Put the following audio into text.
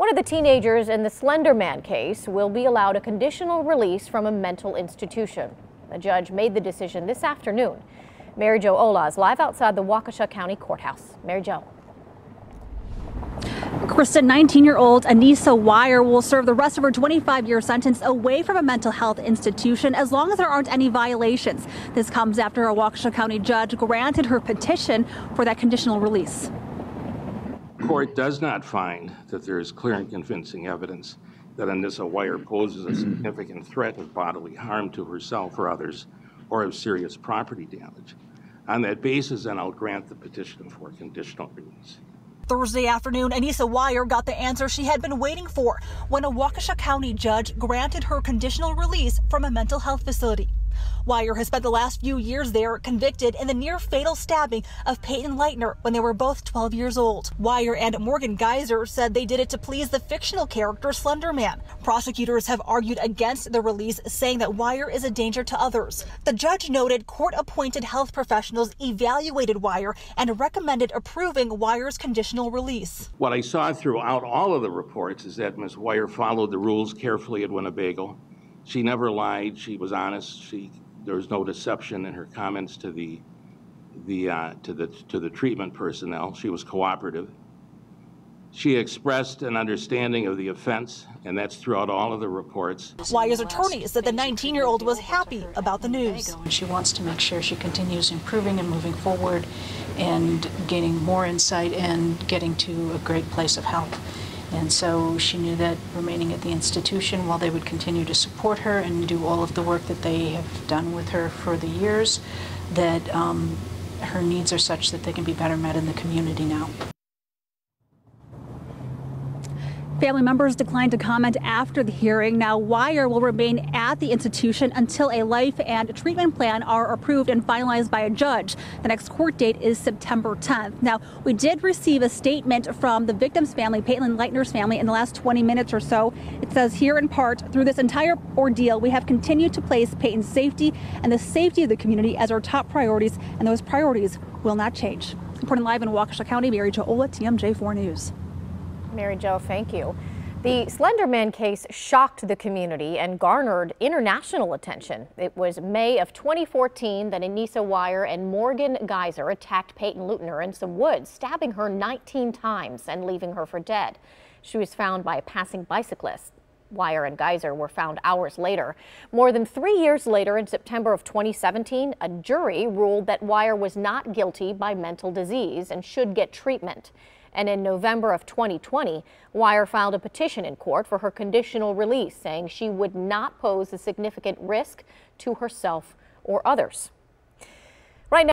One of the teenagers in the Slender Man case will be allowed a conditional release from a mental institution. The judge made the decision this afternoon. Mary Jo Ola is live outside the Waukesha County Courthouse. Mary Jo. Kristen, 19 year old Anissa Weier will serve the rest of her 25 year sentence away from a mental health institution as long as there aren't any violations. This comes after a Waukesha County judge granted her petition for that conditional release court does not find that there is clear and convincing evidence that Anissa Weier poses a significant threat of bodily harm to herself or others or of serious property damage. On that basis, then I'll grant the petition for conditional release. Thursday afternoon, Anissa Weier got the answer she had been waiting for when a Waukesha County judge granted her conditional release from a mental health facility. Weier has spent the last few years there convicted in the near fatal stabbing of Payton Leutner when they were both 12 years old. Weier and Morgan Geyser said they did it to please the fictional character Slender Man. Prosecutors have argued against the release, saying that Weier is a danger to others. The judge noted court appointed health professionals evaluated Weier and recommended approving Weier's conditional release. What I saw throughout all of the reports is that Ms. Weier followed the rules carefully at Winnebago. She never lied. She was honest. She there was no deception in her comments to the the uh, to the to the treatment personnel. She was cooperative. She expressed an understanding of the offense, and that's throughout all of the reports. Weier's attorney said the 19-year-old was happy about the news. She wants to make sure she continues improving and moving forward and gaining more insight and getting to a great place of health. And so she knew that remaining at the institution while they would continue to support her and do all of the work that they have done with her for the years, that um, her needs are such that they can be better met in the community now. Family members declined to comment after the hearing. Now, Weier will remain at the institution until a life and treatment plan are approved and finalized by a judge. The next court date is September 10th. Now, we did receive a statement from the victim's family, Payton Leutner's family, in the last 20 minutes or so. It says here in part, through this entire ordeal, we have continued to place Payton's safety and the safety of the community as our top priorities, and those priorities will not change. Reporting live in Waukesha County, Mary Jo Ola, TMJ4 News. Mary Jo, thank you. The Slenderman case shocked the community and garnered international attention. It was May of 2014 that Anissa Weier and Morgan Geyser attacked Payton Leutner in some woods, stabbing her 19 times and leaving her for dead. She was found by a passing bicyclist. Weier and Geyser were found hours later. More than three years later, in September of 2017, a jury ruled that Weier was not guilty by mental disease and should get treatment. And in November of 2020, Weier filed a petition in court for her conditional release, saying she would not pose a significant risk to herself or others.